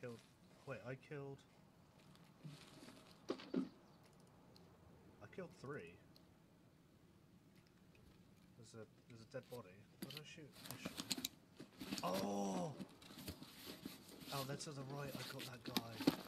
killed. Wait, I killed. I killed three. There's a there's a dead body. What did I shoot? Oh, I shoot. Oh! Oh, that's to the right. I got that guy.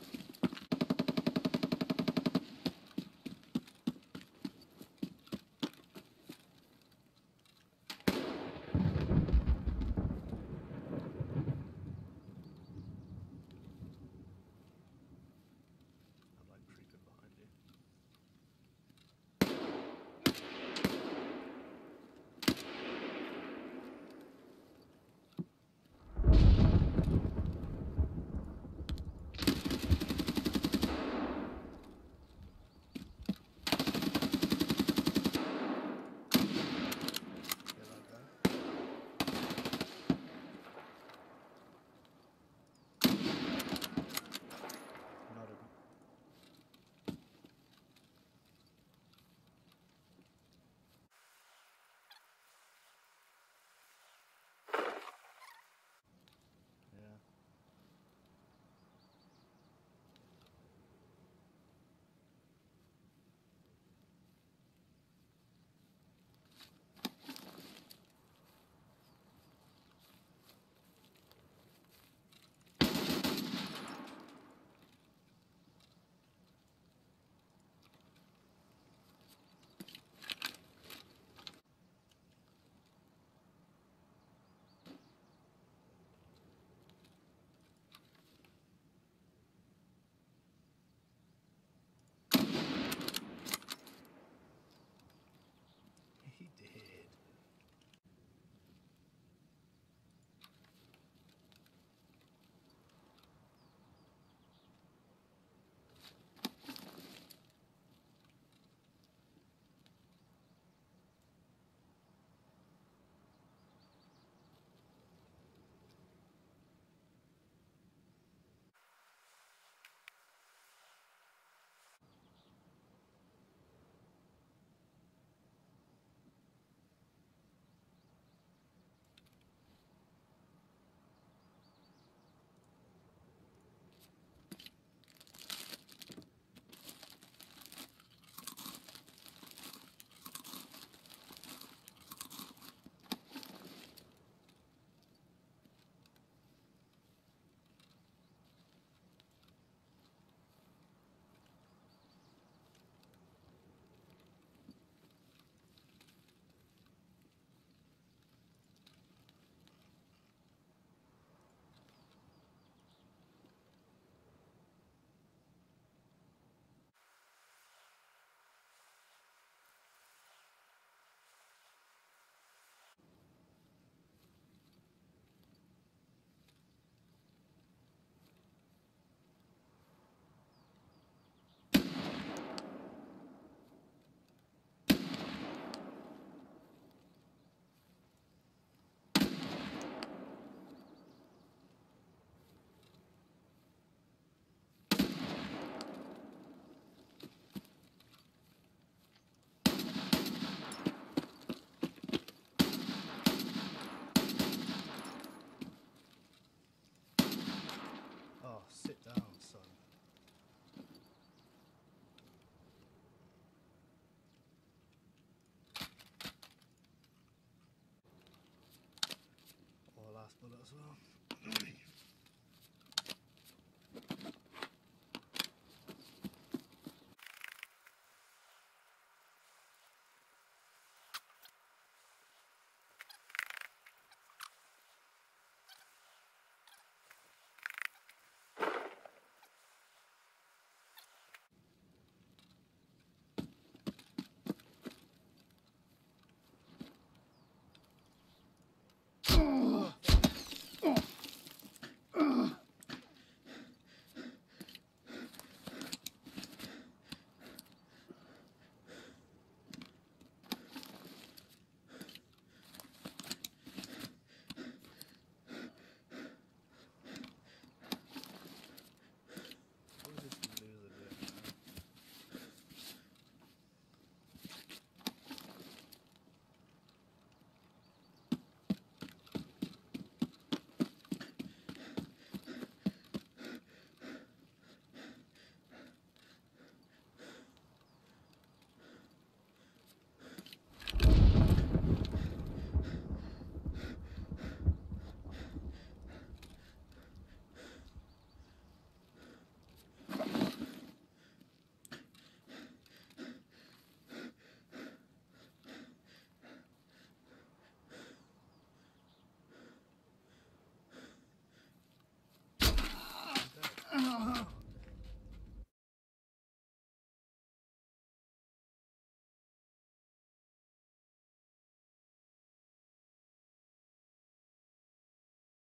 As well.